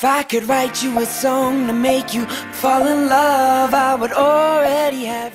If I could write you a song to make you fall in love, I would already have.